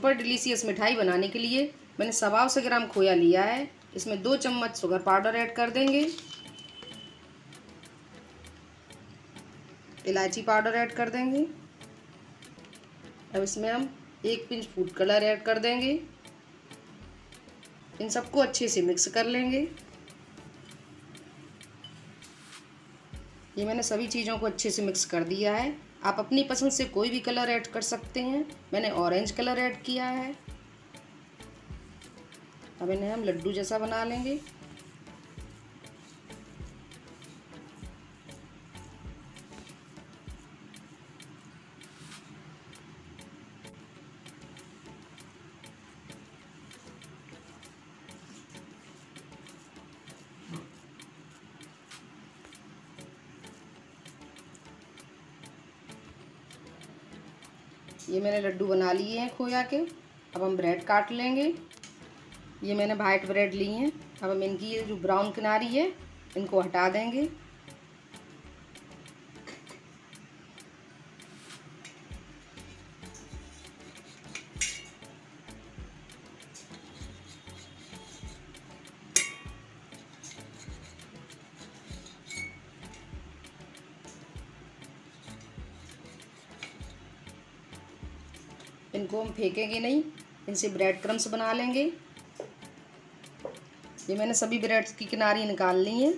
Super delicious मिठाई बनाने के लिए मैंने सवा सौ ग्राम खोया लिया है। इसमें दो चम्मच शुगर पाउडर ऐड कर देंगे। इलायची पाउडर ऐड कर देंगे। अब इसमें हम एक पिंच फ़ूड कलर ऐड कर देंगे। इन सबको अच्छे से मिक्स कर लेंगे। ये मैंने सभी चीज़ों को अच्छे से मिक्स कर दिया है। आप अपनी पसंद से कोई भी कलर ऐड कर सकते हैं। मैंने ऑरेंज कलर ऐड किया है। अब इन्हें हम लड्डू जैसा बना लेंगे। ये मैंने लड्डू बना लिए हैं खोया के। अब हम ब्रेड काट लेंगे। ये मैंने वाइट ब्रेड ली हैं। अब हम इनकी ये जो ब्राउन किनारी है, इनको हटा देंगे। इनको हम फेंकेंगे नहीं, इनसे ब्रेड क्रम्स बना लेंगे। ये मैंने सभी ब्रेड की किनारी निकाल ली हैं।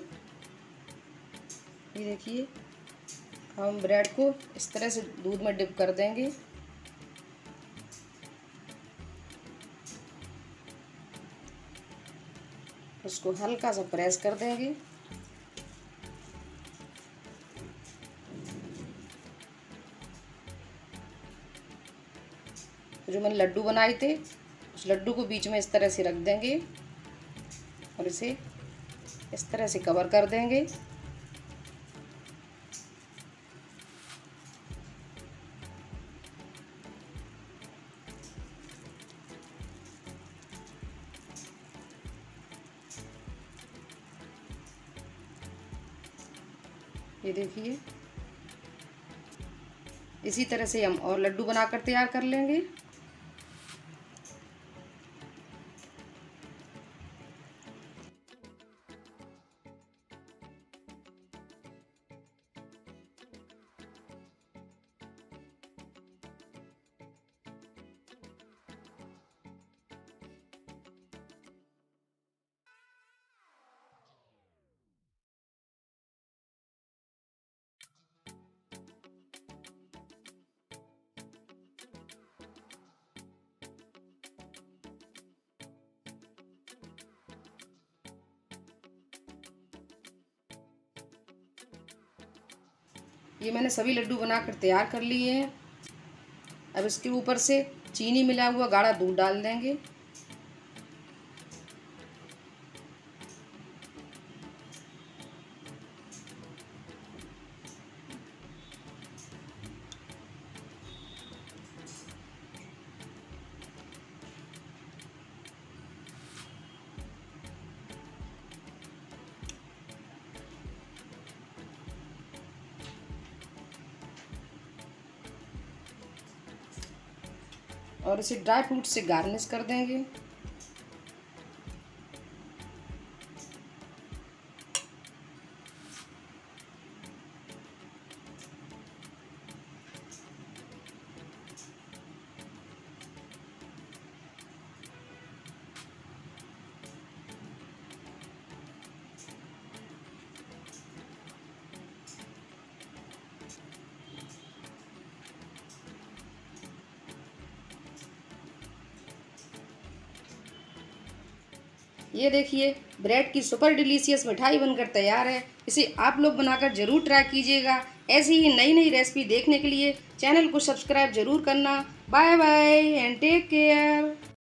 ये देखिए, हम ब्रेड को इस तरह से दूध में डिप कर देंगे। उसको हल्का सा प्रेस कर देंगे। जो मैंने लड्डू बनाए थे, उस लड्डू को बीच में इस तरह से रख देंगे और इसे इस तरह से कवर कर देंगे। ये देखिए। इसी तरह से हम और लड्डू बनाकर तैयार कर लेंगे। ये मैंने सभी लड्डू बनाकर तैयार कर लिए हैं। अब इसके ऊपर से चीनी मिला हुआ गाढ़ा दूध डाल देंगे। और इसे ड्राई फ्रूट से गार्निश कर देंगे। ये देखिए ब्रेड की सुपर डिलीशियस मिठाई बनकर तैयार है। इसे आप लोग बनाकर ज़रूर ट्राई कीजिएगा। ऐसी ही नई नई रेसिपी देखने के लिए चैनल को सब्सक्राइब ज़रूर करना। Bye bye and take care